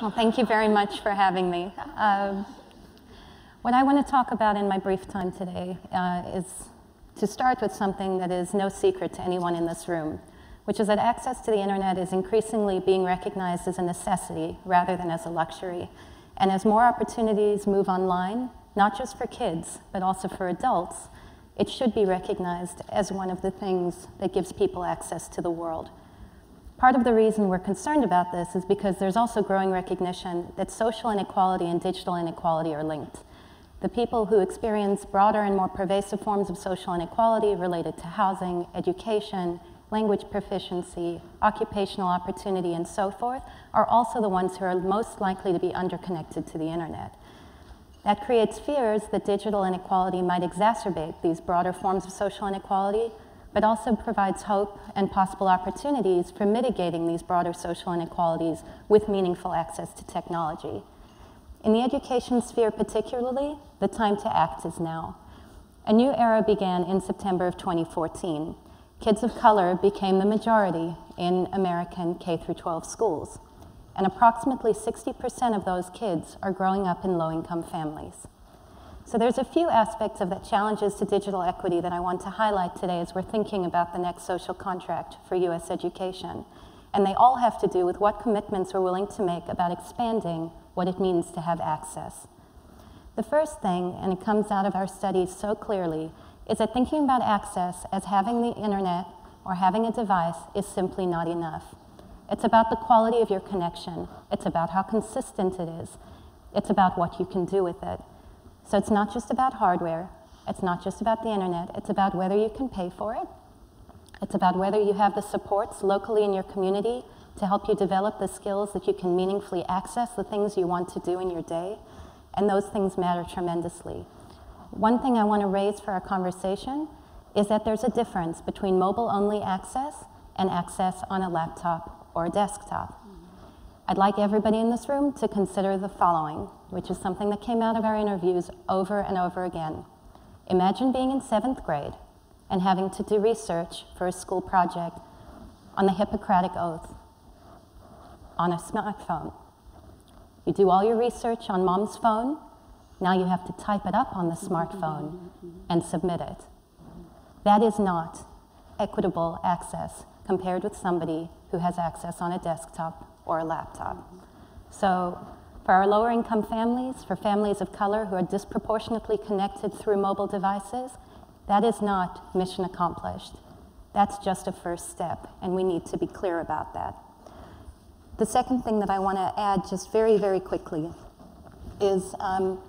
Well, thank you very much for having me. Um, what I want to talk about in my brief time today uh, is to start with something that is no secret to anyone in this room, which is that access to the internet is increasingly being recognized as a necessity rather than as a luxury. And as more opportunities move online, not just for kids, but also for adults, it should be recognized as one of the things that gives people access to the world. Part of the reason we're concerned about this is because there's also growing recognition that social inequality and digital inequality are linked. The people who experience broader and more pervasive forms of social inequality related to housing, education, language proficiency, occupational opportunity, and so forth are also the ones who are most likely to be underconnected to the internet. That creates fears that digital inequality might exacerbate these broader forms of social inequality, but also provides hope and possible opportunities for mitigating these broader social inequalities with meaningful access to technology. In the education sphere particularly, the time to act is now. A new era began in September of 2014. Kids of color became the majority in American K 12 schools and approximately 60% of those kids are growing up in low-income families. So there's a few aspects of the challenges to digital equity that I want to highlight today as we're thinking about the next social contract for US education. And they all have to do with what commitments we're willing to make about expanding what it means to have access. The first thing, and it comes out of our studies so clearly, is that thinking about access as having the internet or having a device is simply not enough. It's about the quality of your connection. It's about how consistent it is. It's about what you can do with it. So it's not just about hardware. It's not just about the internet. It's about whether you can pay for it. It's about whether you have the supports locally in your community to help you develop the skills that you can meaningfully access the things you want to do in your day. And those things matter tremendously. One thing I want to raise for our conversation is that there's a difference between mobile only access and access on a laptop or a desktop. I'd like everybody in this room to consider the following, which is something that came out of our interviews over and over again. Imagine being in seventh grade and having to do research for a school project on the Hippocratic Oath on a smartphone. You do all your research on mom's phone, now you have to type it up on the smartphone and submit it. That is not equitable access compared with somebody who has access on a desktop or a laptop. So for our lower income families, for families of color who are disproportionately connected through mobile devices, that is not mission accomplished. That's just a first step, and we need to be clear about that. The second thing that I want to add just very, very quickly is um,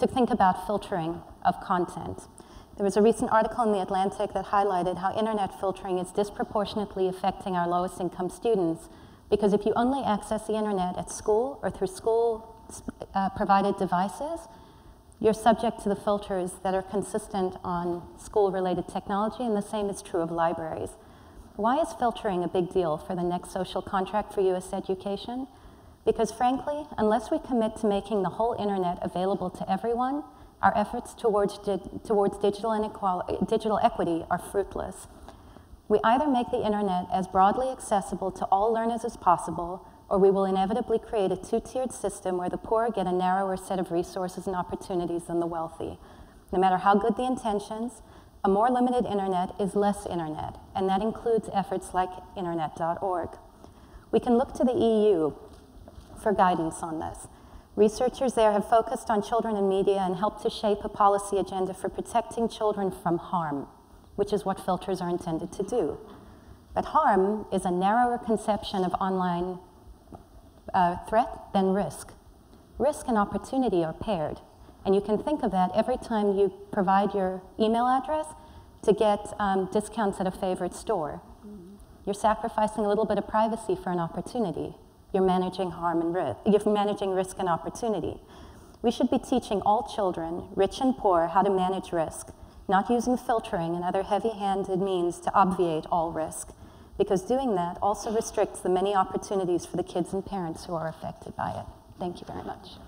to think about filtering of content. There was a recent article in The Atlantic that highlighted how internet filtering is disproportionately affecting our lowest income students because if you only access the internet at school or through school uh, provided devices, you're subject to the filters that are consistent on school related technology, and the same is true of libraries. Why is filtering a big deal for the next social contract for US education? Because frankly, unless we commit to making the whole internet available to everyone, our efforts towards, di towards digital, digital equity are fruitless. We either make the internet as broadly accessible to all learners as possible, or we will inevitably create a two-tiered system where the poor get a narrower set of resources and opportunities than the wealthy. No matter how good the intentions, a more limited internet is less internet, and that includes efforts like internet.org. We can look to the EU for guidance on this. Researchers there have focused on children and media and helped to shape a policy agenda for protecting children from harm, which is what filters are intended to do. But harm is a narrower conception of online uh, threat than risk. Risk and opportunity are paired, and you can think of that every time you provide your email address to get um, discounts at a favorite store. You're sacrificing a little bit of privacy for an opportunity you're managing harm and risk. You're managing risk and opportunity. We should be teaching all children, rich and poor, how to manage risk, not using filtering and other heavy-handed means to obviate all risk, because doing that also restricts the many opportunities for the kids and parents who are affected by it. Thank you very much.